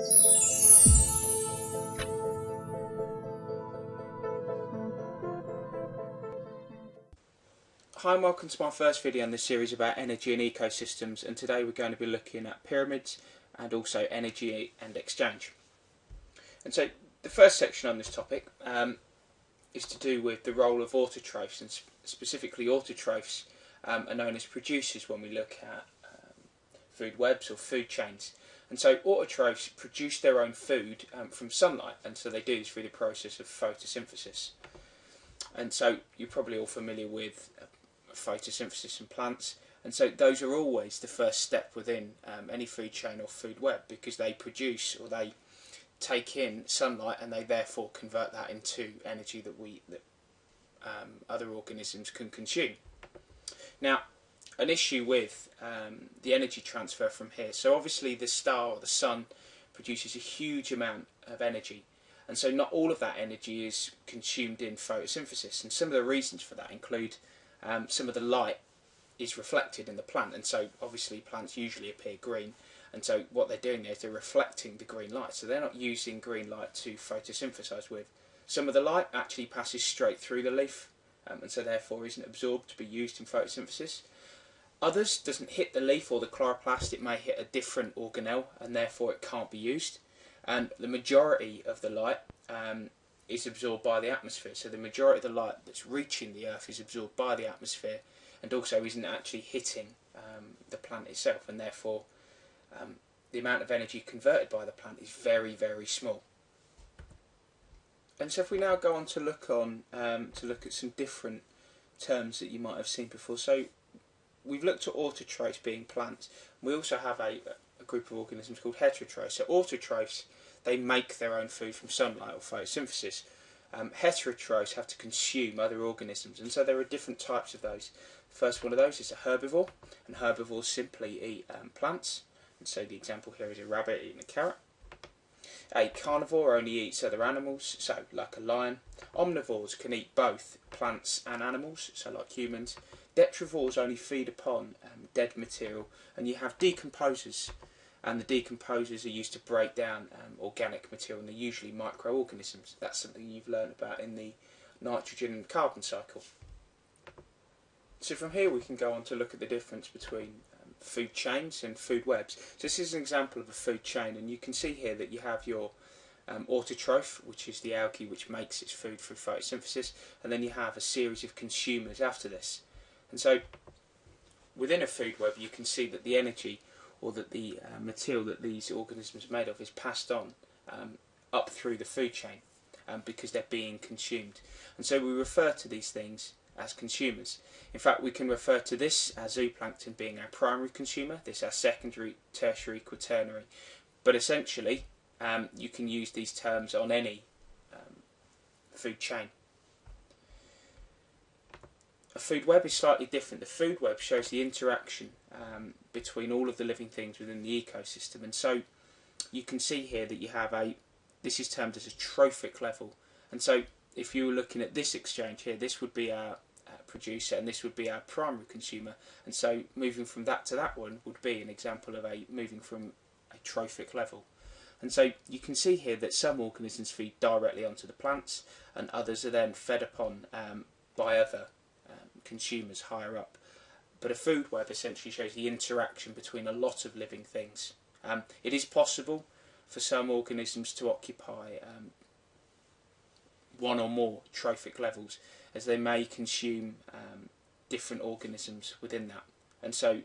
Hi and welcome to my first video in this series about energy and ecosystems and today we're going to be looking at pyramids and also energy and exchange. And so the first section on this topic um, is to do with the role of autotrophs and sp specifically autotrophs um, are known as producers when we look at um, food webs or food chains. And so autotrophs produce their own food um, from sunlight and so they do this through the process of photosynthesis. And so you're probably all familiar with uh, photosynthesis in plants. And so those are always the first step within um, any food chain or food web because they produce or they take in sunlight and they therefore convert that into energy that we that um, other organisms can consume. Now, an issue with um, the energy transfer from here. So obviously the star or the sun produces a huge amount of energy and so not all of that energy is consumed in photosynthesis and some of the reasons for that include um, some of the light is reflected in the plant and so obviously plants usually appear green and so what they're doing is they're reflecting the green light so they're not using green light to photosynthesize with. Some of the light actually passes straight through the leaf um, and so therefore isn't absorbed to be used in photosynthesis. Others doesn't hit the leaf or the chloroplast, it may hit a different organelle and therefore it can't be used. And the majority of the light um, is absorbed by the atmosphere. So the majority of the light that's reaching the Earth is absorbed by the atmosphere and also isn't actually hitting um, the plant itself and therefore um, the amount of energy converted by the plant is very very small. And so if we now go on to look on um, to look at some different terms that you might have seen before. So we've looked at autotrophs being plants. We also have a, a group of organisms called heterotrophs. So autotrophs they make their own food from sunlight or photosynthesis. Um, heterotrophs have to consume other organisms, and so there are different types of those. The first one of those is a herbivore, and herbivores simply eat um, plants, and so the example here is a rabbit eating a carrot. A carnivore only eats other animals, so like a lion. Omnivores can eat both plants and animals, so like humans. Detrivores only feed upon um, dead material, and you have decomposers, and the decomposers are used to break down um, organic material and they're usually microorganisms. That's something you've learned about in the nitrogen and carbon cycle. So from here we can go on to look at the difference between um, food chains and food webs. So this is an example of a food chain and you can see here that you have your um, autotroph, which is the algae which makes its food through photosynthesis, and then you have a series of consumers after this. And so within a food web you can see that the energy or that the uh, material that these organisms are made of is passed on um, up through the food chain um, because they're being consumed. And so we refer to these things as consumers. In fact, we can refer to this as zooplankton being our primary consumer, this our secondary, tertiary, quaternary. But essentially, um, you can use these terms on any um, food chain. A food web is slightly different. The food web shows the interaction um, between all of the living things within the ecosystem. And so you can see here that you have a, this is termed as a trophic level. And so if you were looking at this exchange here, this would be our, producer and this would be our primary consumer. And so moving from that to that one would be an example of a moving from a trophic level. And so you can see here that some organisms feed directly onto the plants and others are then fed upon um, by other consumers higher up. But a food web essentially shows the interaction between a lot of living things. Um, it is possible for some organisms to occupy um, one or more trophic levels, as they may consume um, different organisms within that. And so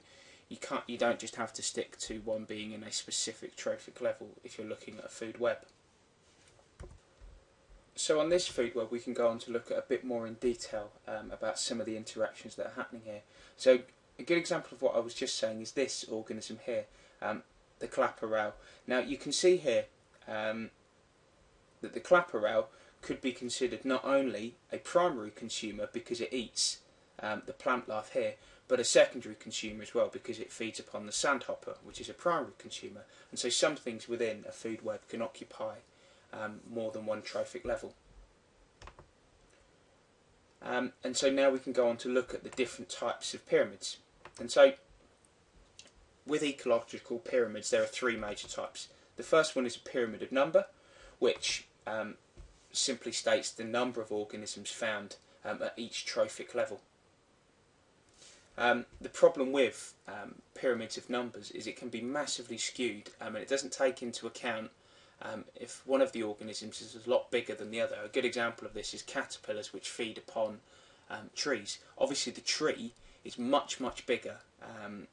you can't, you don't just have to stick to one being in a specific trophic level if you're looking at a food web. So on this food web we can go on to look at a bit more in detail um, about some of the interactions that are happening here. So a good example of what I was just saying is this organism here, um, the clapper rail. Now you can see here um, that the clapper rail could be considered not only a primary consumer because it eats um, the plant life here, but a secondary consumer as well because it feeds upon the sandhopper, which is a primary consumer. And so some things within a food web can occupy um, more than one trophic level. Um, and so now we can go on to look at the different types of pyramids. And so with ecological pyramids there are three major types. The first one is a pyramid of number, which um, simply states the number of organisms found um, at each trophic level. Um, the problem with um, pyramids of numbers is it can be massively skewed um, and it doesn't take into account um, if one of the organisms is a lot bigger than the other. A good example of this is caterpillars which feed upon um, trees. Obviously the tree is much much bigger um,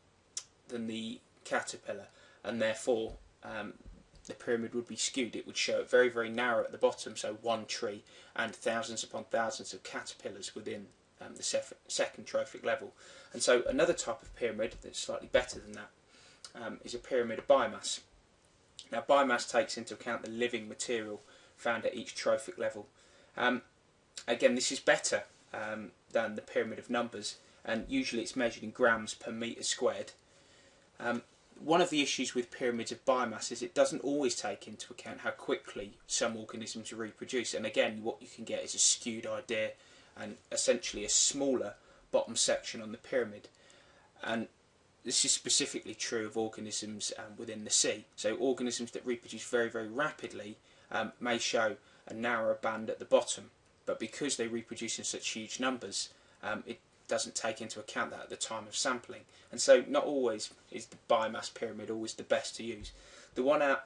than the caterpillar and therefore the pyramid would be skewed. It would show it very very narrow at the bottom, so one tree and thousands upon thousands of caterpillars within um, the sef- second trophic level. And so another type of pyramid that's slightly better than that um, is a pyramid of biomass. Now biomass takes into account the living material found at each trophic level. Um, again, this is better um, than the pyramid of numbers, and usually it's measured in grams per metre squared. Um, one of the issues with pyramids of biomass is it doesn't always take into account how quickly some organisms reproduce, and again, what you can get is a skewed idea and essentially a smaller bottom section on the pyramid. And this is specifically true of organisms um, within the sea. So organisms that reproduce very, very rapidly um, may show a narrower band at the bottom, but because they reproduce in such huge numbers, um, it doesn't take into account that at the time of sampling. And so not always is the biomass pyramid always the best to use. The one out,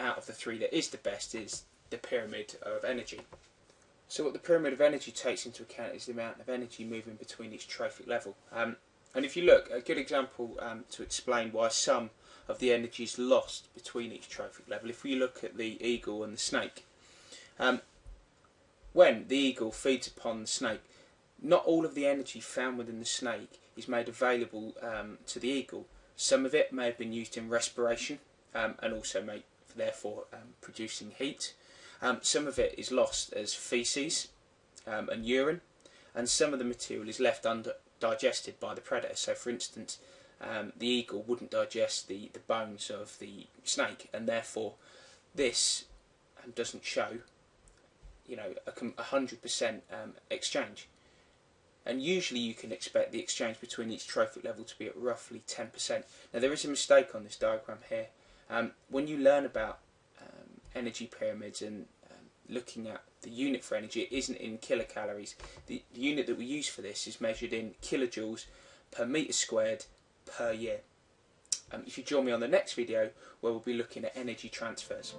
out of the three that is the best is the pyramid of energy. So what the pyramid of energy takes into account is the amount of energy moving between each trophic level. Um, and if you look, a good example um, to explain why some of the energy is lost between each trophic level, if we look at the eagle and the snake, um, when the eagle feeds upon the snake, not all of the energy found within the snake is made available um, to the eagle. Some of it may have been used in respiration um, and also may therefore um, producing heat. Um, some of it is lost as feces and urine, and some of the material is left undigested by the predator. So, for instance, um, the eagle wouldn't digest the, the bones of the snake, and therefore this um, doesn't show, you know, a hundred percent um, exchange. And usually you can expect the exchange between each trophic level to be at roughly 10%. Now there is a mistake on this diagram here. Um, when you learn about energy pyramids and um, looking at the unit for energy, it isn't in kilocalories. The, the unit that we use for this is measured in kilojoules per metre squared per year. Um, if you join me on the next video where we'll be looking at energy transfers.